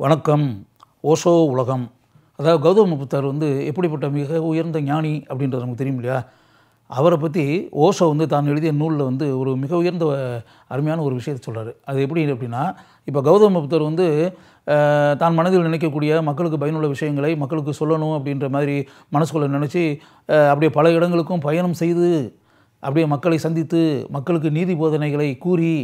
வணக்கம். ஓஷோ உலகம். அதாவது கௌதம புத்தர் வந்து எப்படிப்பட்ட மிக உயர்ந்த ஞானி அப்படின்றது நமக்கு தெரியும் இல்லையா? அவரை பற்றி ஓஷோ வந்து தான் எழுதிய நூலில் வந்து ஒரு மிக உயர்ந்த அருமையான ஒரு விஷயத்தை சொல்கிறார் அது எப்படி அப்படின்னா இப்போ கௌதம புத்தர் வந்து தான் மனதில் நினைக்கக்கூடிய மக்களுக்கு பயனுள்ள விஷயங்களை மக்களுக்கு சொல்லணும் அப்படின்ற மாதிரி மனசுக்குள்ளே நினச்சி அப்படியே பல இடங்களுக்கும் பயணம் செய்து அப்படியே மக்களை சந்தித்து மக்களுக்கு நீதி போதனைகளை கூறி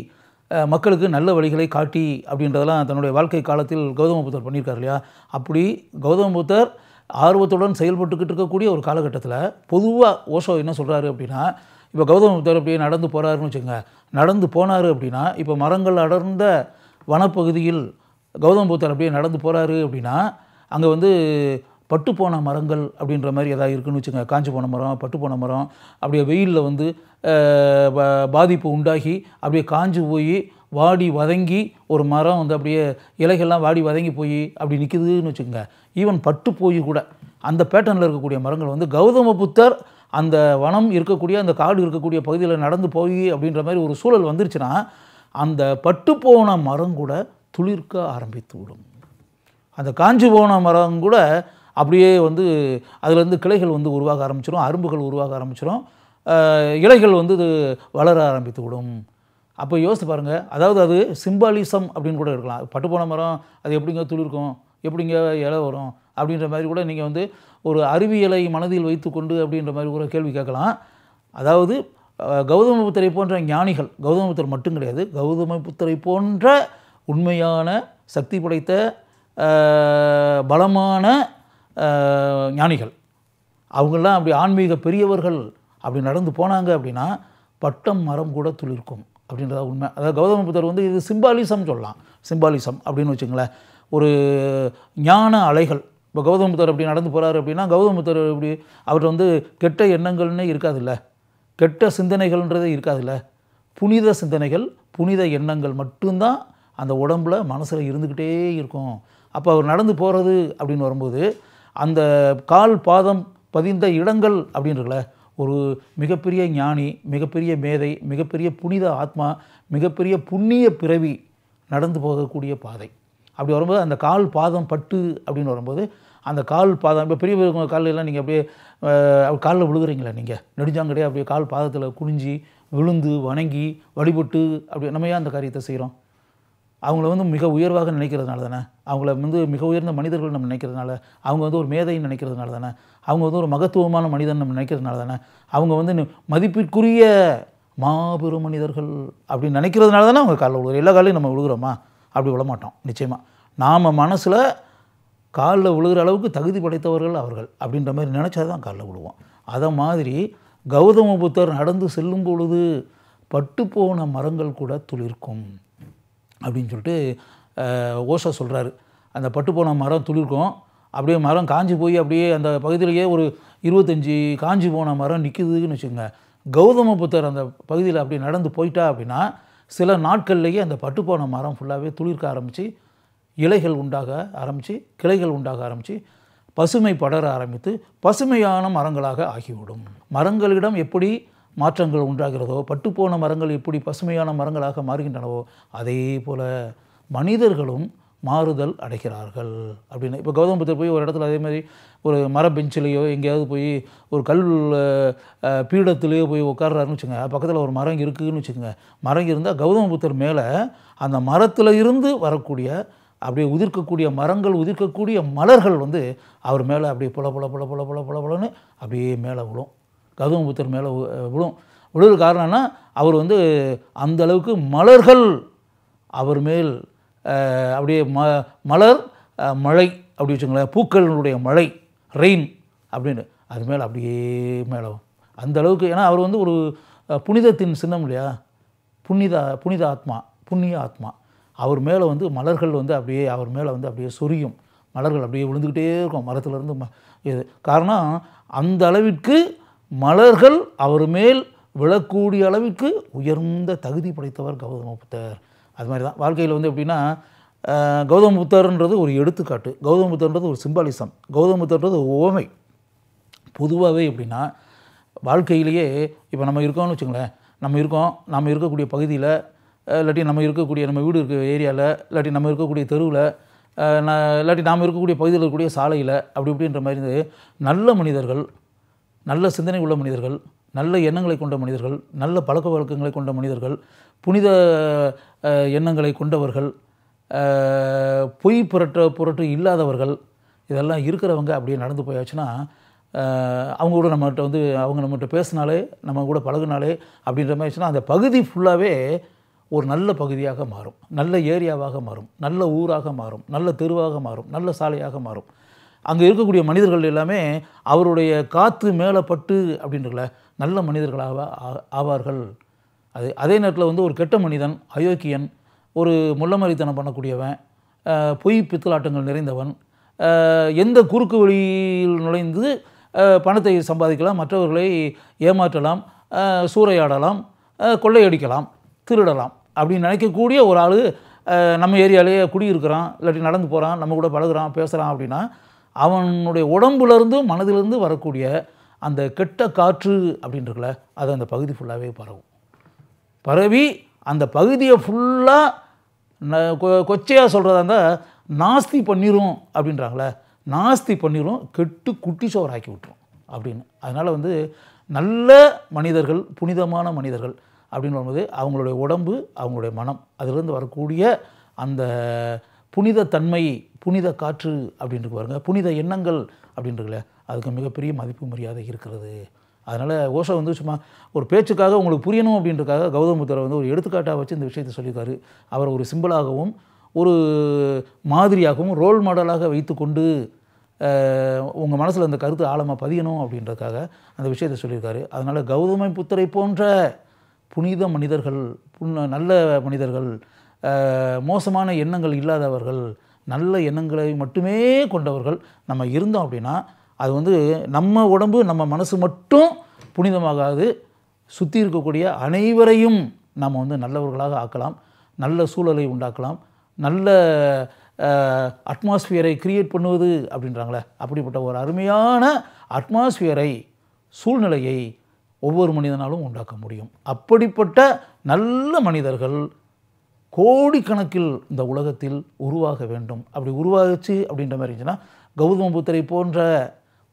மக்களுக்கு நல்ல வழிகளை காட்டி அப்படின்றதெல்லாம் தன்னுடைய வாழ்க்கை காலத்தில் கௌதம புத்தர் பண்ணியிருக்கார் இல்லையா? அப்படி கௌதம புத்தர் ஆர்வத்துடன் செயல்பட்டுக்கிட்டு இருக்கக்கூடிய ஒரு காலகட்டத்தில் பொதுவாக ஓஷோ என்ன சொல்கிறாரு அப்படின்னா இப்போ கௌதம புத்தர் அப்படியே நடந்து போகிறாருன்னு வச்சுக்கோங்க. நடந்து போனார் அப்படின்னா இப்போ மரங்கள் அடர்ந்த வனப்பகுதியில் கௌதம புத்தர் அப்படியே நடந்து போகிறாரு அப்படின்னா அங்கே வந்து பட்டு போன மரங்கள் அப்படின்ற மாதிரி எதாவது இருக்குன்னு வச்சுங்க காஞ்சி போன மரம் பட்டு போன மரம் அப்படியே வெயிலில் வந்து பாதிப்பு உண்டாகி அப்படியே காஞ்சு போய் வாடி வதங்கி ஒரு மரம் வந்து அப்படியே இலைகள்லாம் வாடி வதங்கி போய் அப்படி நிற்கிதுன்னு வச்சுக்கோங்க. ஈவன் பட்டு போய் கூட அந்த பேட்டர்னில் இருக்கக்கூடிய மரங்கள் வந்து கௌதம புத்தர் அந்த வனம் இருக்கக்கூடிய அந்த காடு இருக்கக்கூடிய பகுதியில் நடந்து போய் அப்படின்ற மாதிரி ஒரு சூழல் வந்துருச்சுன்னா அந்த பட்டு போன மரம் கூட துளிர்க்க ஆரம்பித்து விடும். அந்த காஞ்சி போன மரம் கூட அப்படியே வந்து அதுலேருந்து கிளைகள் வந்து உருவாக ஆரம்பிச்சிடும் அரும்புகள் உருவாக ஆரம்பிச்சிடும் இலைகள் வந்து இது வளர ஆரம்பித்து விடும் அப்போ யோசித்து பாருங்கள் அதாவது அது சிம்பாலிசம் அப்படின்னு கூட இருக்கலாம். பட்டுப்போன மரம் அது எப்படிங்க துளிர்க்கும் எப்படிங்க இலை வரும் அப்படின்ற மாதிரி கூட நீங்கள் வந்து ஒரு அறிவியலை மனதில் வைத்துக்கொண்டு அப்படின்ற மாதிரி கூட கேள்வி கேட்கலாம். அதாவது கௌதம புத்தரை போன்ற ஞானிகள் கௌதம புத்தர் மட்டும் கிடையாது கௌதம புத்தரை போன்ற உண்மையான சக்தி படைத்த பலமான ஞானிகள். அவங்களாம் அப்படி ஆன்மீக பெரியவர்கள் அப்படி நடந்து போனாங்க அப்படின்னா பட்டம் மரம் கூட துளிர்க்கும் அப்படின்றதா உண்மை. அதாவது கௌதம புத்தர் வந்து இது சிம்பாலிசம் சொல்லலாம். சிம்பாலிசம் அப்படின்னு வச்சுங்களேன் ஒரு ஞான அலைகள். இப்போ கௌதம புத்தர் அப்படி நடந்து போகிறாரு அப்படின்னா கௌதம புத்தர் இப்படி அவர் வந்து கெட்ட எண்ணங்கள்னே இருக்காதுல்ல. கெட்ட சிந்தனைகள்ன்றதே இருக்காதுல்ல. புனித சிந்தனைகள் புனித எண்ணங்கள் மட்டும்தான் அந்த உடம்புல மனசில் இருந்துக்கிட்டே இருக்கும். அப்போ அவர் நடந்து போகிறது அப்படின்னு வரும்போது அந்த கால் பாதம் பதிந்த இடங்கள் அப்படின்றதுல ஒரு மிகப்பெரிய ஞானி மிகப்பெரிய மேதை மிகப்பெரிய புனித ஆத்மா மிகப்பெரிய புண்ணிய பிறவி நடந்து போகக்கூடிய பாதை. அப்படி வரும்போது அந்த கால் பாதம் பட்டு அப்படின்னு வரும்போது அந்த கால் பாதம் இப்போ பெரிய பெரிய கால்ல நீங்கள் அப்படியே காலில் விழுகிறீங்களா நீங்கள் நெடுஞ்சாங்கடையே அப்படியே கால் பாதத்தில் குனிஞ்சி விழுந்து வணங்கி வழிபட்டு அப்படி நம்ம ஏன் அந்த காரியத்தை செய்கிறோம் அவங்கள வந்து மிக உயர்வாக நினைக்கிறதுனால தானே? அவங்கள வந்து மிக உயர்ந்த மனிதர்கள் நம்ம நினைக்கிறதுனால அவங்க வந்து ஒரு மேதைன்னு நினைக்கிறதுனால தானே? அவங்க வந்து ஒரு மகத்துவமான மனிதன் நம்ம நினைக்கிறதுனால தானே? அவங்க வந்து மதிப்பிற்குரிய மாபெரும் மனிதர்கள் அப்படின்னு நினைக்கிறதுனால தானே அவங்க காலில் விழுகிறோம் எல்லா காலையும் நம்ம விழுகிறோமா? அப்படி விழ மாட்டோம் நிச்சயமாக நாம் மனசில் காலில் விழுகிற அளவுக்கு தகுதி படைத்தவர்கள் அவர்கள் அப்படின்ற மாதிரி நினச்சா தான் காலில் விழுவோம். அதை மாதிரி கௌதம புத்தர் நடந்து செல்லும் பொழுது பட்டு போன மரங்கள் கூட துளிர்க்கும். அப்படின்னு சொல்லிட்டு ஓஷா ஓஷோ சொல்கிறாரு அந்த பட்டு போன மரம் துளிர்க்கும். அப்படியே மரம் காஞ்சி போய் அப்படியே அந்த பகுதியிலேயே ஒரு இருபத்தஞ்சி காஞ்சி போன மரம் நிற்கிதுன்னு வச்சுக்கோங்க. கௌதம புத்தர் அந்த பகுதியில் அப்படி நடந்து போயிட்டா அப்படின்னா சில நாட்கள்லேயே அந்த பட்டுப்போன மரம் ஃபுல்லாகவே துளிர்க்க ஆரம்பித்து இலைகள் உண்டாக ஆரம்பித்து கிளைகள் உண்டாக ஆரம்பித்து பசுமை படர ஆரம்பித்து பசுமையான மரங்களாக ஆகிவிடும். மரங்களிடம் எப்படி மாற்றங்கள் உண்டாகிறதோ பட்டுப்போன மரங்கள் எப்படி பசுமையான மரங்களாக மாறுகின்றனவோ அதே போல் மனிதர்களும் மாறுதல் அடைகிறார்கள் அப்படின்னு. இப்போ கௌதம் புத்தர் போய் ஒரு இடத்துல அதே மாதிரி ஒரு மர பெஞ்சிலையோ எங்கேயாவது போய் ஒரு கல் பீடத்துலேயோ போய் உட்காடுறாருன்னு வச்சுங்க பக்கத்தில் ஒரு மரம் இருக்குதுன்னு வச்சுக்கோங்க. மரம் இருந்தால் கௌதம புத்தர் மேலே அந்த மரத்தில் இருந்து வரக்கூடிய அப்படியே உதிர்க்கக்கூடிய மரங்கள் உதிர்க்கக்கூடிய மலர்கள் வந்து அவர் மேலே அப்படியே புல புல புல புல புல புல புலன்னு அப்படியே மேலே விழும் கௌதம புத்தர் மேலே விழும். விழுகிற காரணம்னா அவர் வந்து அந்த அளவுக்கு மலர்கள் அவர் மேல் அப்படியே ம மலர் மழை அப்படி வச்சுங்களேன் பூக்களினுடைய மழை ரெயின் அப்படின்னு. அது மேலே அப்படியே மேலே அந்த அளவுக்கு ஏன்னா அவர் வந்து ஒரு புனிதத்தின் சின்னம் இல்லையா? புனித புனித ஆத்மா புண்ணிய ஆத்மா. அவர் மேலே வந்து மலர்கள் வந்து அப்படியே அவர் மேலே வந்து அப்படியே சொரியும். மலர்கள் அப்படியே விழுந்துக்கிட்டே இருக்கும். மரத்துலேருந்து ம இது. காரணம் அந்த அளவிற்கு மலர்கள் அவர் மேல் விழக்கூடிய அளவிற்கு உயர்ந்த தகுதி படைத்தவர் கௌதம புத்தர். அது மாதிரி தான். வாழ்க்கையில் வந்து எப்படின்னா கௌதம புத்தர்ன்றது ஒரு எடுத்துக்காட்டு. கௌதம புத்தர்ன்றது ஒரு சிம்பாலிசம். கௌதம புத்தர்ன்றது ஒரு பொதுவாகவே எப்படின்னா வாழ்க்கையிலேயே இப்போ நம்ம இருக்கோம்னு வச்சுங்களேன். நம்ம இருக்கோம் நம்ம இருக்கக்கூடிய பகுதியில் இல்லாட்டி நம்ம இருக்கக்கூடிய நம்ம வீடு இருக்க ஏரியாவில் இல்லாட்டி நம்ம இருக்கக்கூடிய தெருவில் நான் இல்லாட்டி நாம் இருக்கக்கூடிய பகுதியில் இருக்கக்கூடிய சாலையில் அப்படி இப்படின்ற மாதிரி நல்ல மனிதர்கள் நல்ல சிந்தனை உள்ள மனிதர்கள் நல்ல எண்ணங்களை கொண்ட மனிதர்கள் நல்ல பழக்க வழக்கங்களை கொண்ட மனிதர்கள் புனித எண்ணங்களை கொண்டவர்கள் பொய் புரட்ட புரட்டு இல்லாதவர்கள் இதெல்லாம் இருக்கிறவங்க அப்படியே நடந்து போயாச்சுன்னா அவங்க கூட நம்மகிட்ட வந்து அவங்க நம்மகிட்ட பேசினாலே நம்ம கூட பழகுனாலே அப்படின்ற மாதிரி ஆச்சுன்னா அந்த பகுதி ஃபுல்லாகவே ஒரு நல்ல பகுதியாக மாறும். நல்ல ஏரியாவாக மாறும். நல்ல ஊராக மாறும். நல்ல தெருவாக மாறும். நல்ல சாலையாக மாறும். அங்கே இருக்கக்கூடிய மனிதர்கள் எல்லாமே அவருடைய காற்று மேலே பட்டு அப்படின்றல நல்ல மனிதர்களாக ஆ- ஆவார்கள். அது அதே நேரத்தில் வந்து ஒரு கெட்ட மனிதன் அயோக்கியன் ஒரு முள்ளமரித்தனம் பண்ணக்கூடியவன் பொய் பித்தலாட்டங்கள் நிறைந்தவன் எந்த குறுக்கு வழியில் நுழைந்து பணத்தை சம்பாதிக்கலாம் மற்றவர்களை ஏமாற்றலாம் சூறையாடலாம் கொள்ளையடிக்கலாம் திருடலாம் அப்படின்னு நினைக்கக்கூடிய ஒரு ஆள் நம்ம ஏரியாலேயே குடியிருக்கிறான் இல்லாட்டி நடந்து போகிறான் நம்ம கூட பழகுறான் பேசுகிறான் அப்படின்னா அவனுடைய உடம்புலேருந்து மனதிலிருந்து வரக்கூடிய அந்த கெட்ட காற்று அப்படின்றதுல அது அந்த பகுதி ஃபுல்லாகவே பரவும். பரவி அந்த பகுதியை ஃபுல்லாக கொச்சையாக சொல்கிறதா இருந்தால் நாஸ்தி பண்ணிடும் அப்படின்றாங்களே நாஸ்தி பண்ணிடும் கெட்டு குட்டி சோறு ஆக்கி விட்டுரும் அப்படின்னு. அதனால் வந்து நல்ல மனிதர்கள் புனிதமான மனிதர்கள் அப்படின்னு வரும்போது அவங்களுடைய உடம்பு அவங்களுடைய மனம் அதிலிருந்து வரக்கூடிய அந்த புனித தன்மை புனித காற்று அப்படின்ட்டு பாருங்க. புனித எண்ணங்கள் அப்படின்றதுல அதுக்கு மிகப்பெரிய மதிப்பு மரியாதை இருக்கிறது. அதனால் ஓஷோ வந்து சும்மா ஒரு பேச்சுக்காக உங்களுக்கு புரியணும் அப்படின்றக்காக கௌதம் புத்தரை வந்து ஒரு எடுத்துக்காட்டாக வச்சு இந்த விஷயத்தை சொல்லியிருக்காரு. அவர் ஒரு சிம்பிளாகவும் ஒரு மாதிரியாகவும் ரோல் மாடலாக வைத்துக்கொண்டு உங்கள் மனசில் அந்த கருத்து ஆழமாக பதியணும் அப்படின்றதுக்காக அந்த விஷயத்தை சொல்லியிருக்காரு. அதனால் கௌதம புத்தரை போன்ற புனித மனிதர்கள் புண்ண நல்ல மனிதர்கள் மோசமான எண்ணங்கள் இல்லாதவர்கள் நல்ல எண்ணங்களை மட்டுமே கொண்டவர்கள் நம்ம இருந்தோம் அப்படின்னா அது வந்து நம்ம உடம்பு நம்ம மனசு மட்டும் புனிதமாகாது சுற்றி இருக்கக்கூடிய அனைவரையும் நாம் வந்து நல்லவர்களாக ஆக்கலாம். நல்ல சூழலை உண்டாக்கலாம். நல்ல அட்மாஸ்ஃபியரை கிரியேட் பண்ணுவது அப்படின்றாங்களே. அப்படிப்பட்ட ஒரு அருமையான அட்மாஸ்ஃபியரை சூழ்நிலையை ஒவ்வொரு மனிதனாலும் உண்டாக்க முடியும். அப்படிப்பட்ட நல்ல மனிதர்கள் கோடிக்கணக்கில் இந்த உலகத்தில் உருவாக வேண்டும். அப்படி உருவாகுச்சு அப்படின்ற மாதிரி இருந்துச்சுன்னா கௌதம புத்தரை போன்ற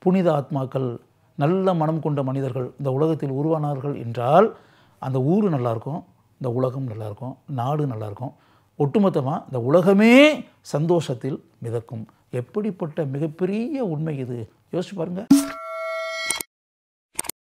புனித ஆத்மாக்கள் நல்ல மனம் கொண்ட மனிதர்கள் இந்த உலகத்தில் உருவானார்கள் என்றால் அந்த ஊர் நல்லாயிருக்கும் இந்த உலகம் நல்லாயிருக்கும் நாடு நல்லாயிருக்கும். ஒட்டுமொத்தமாக இந்த உலகமே சந்தோஷத்தில் மிதக்கும். எப்படிப்பட்ட மிகப்பெரிய உண்மை இது? யோசிச்சு பாருங்கள்